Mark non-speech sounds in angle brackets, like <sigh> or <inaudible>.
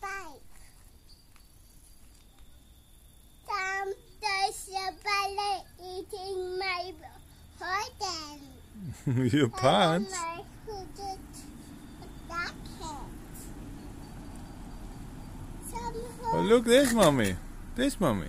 bike. Tom does the ballet eating my pudding. <laughs> Your pants? Oh, look this, mommy. This, mommy.